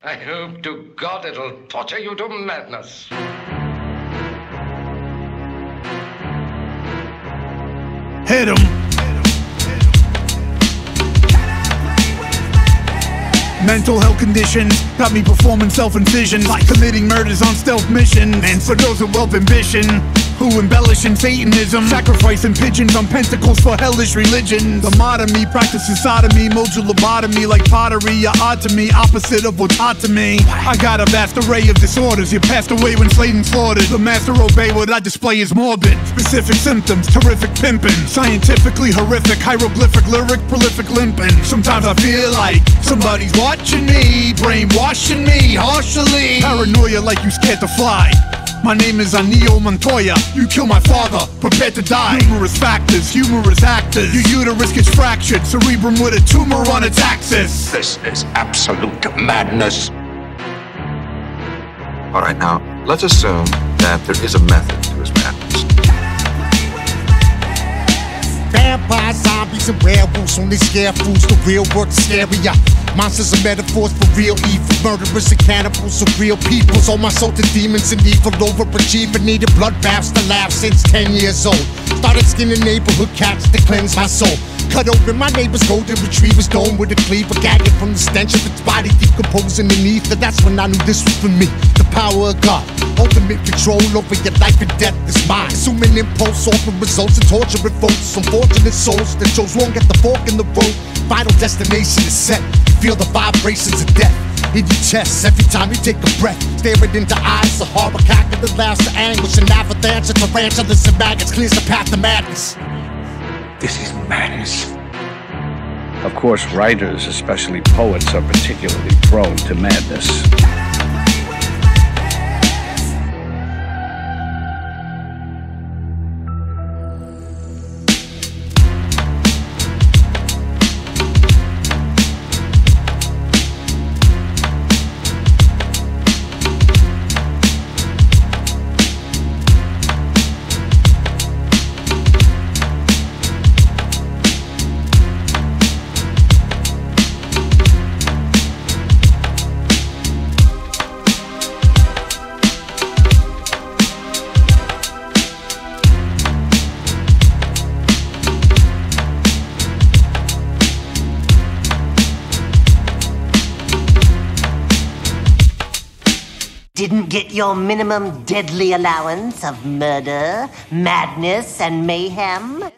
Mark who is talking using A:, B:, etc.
A: I hope to God it'll torture you to madness.
B: Hit him. Mental health conditions got me performing self-incisions like committing murders on stealth missions. And for those with wealth ambition, who embellishing Satanism, sacrificing pigeons on pentacles for hellish religions. The modern me practices sodomy, modular lobotomy like pottery. You're odd to me, opposite of what's hot to me. I got a vast array of disorders. You passed away when Slayton slaughtered. The master obey what I display is morbid. Specific symptoms, terrific pimping, scientifically horrific, hieroglyphic, lyric, prolific limping. Sometimes I feel like somebody's watching me, brainwashing me harshly. Paranoia like you scared to fly. My name is Inigo Montoya. You kill my father, prepare to die. Numerous factors, humorous actors. Your uterus gets fractured, cerebrum with a tumor on its axis.
A: This is absolute madness.
C: All right, now, let's assume that there is a method to his madness.
D: Vampires, zombies, and werewolves only scare fools. The real work's scarier. Monsters are metaphors for real evil. Murderers and cannibals are real people. All my soul to demons and evil overachieving. Needed bloodbaths to laugh since 10 years old. Started skinning neighborhood cats to cleanse my soul. Cut open my neighbor's golden retriever's dome with a cleaver, gagging from the stench of its body decomposing in ether. That's when I knew this was for me. The power of God, ultimate control over your life and death is mine. Assuming impulse, offering results and torturing folks. Unfortunate souls that chose wrong at the fork in the road. Destination is set. Feel the vibrations of death in your chest every time you take a breath. Staring into eyes, the horror cackle that laughs the anguish, and avalanche of tarantulas and maggots clears the path to madness.
A: This is madness.
E: Of course, writers, especially poets, are particularly prone to madness.
F: Didn't get your minimum deadly allowance of murder, madness, and mayhem?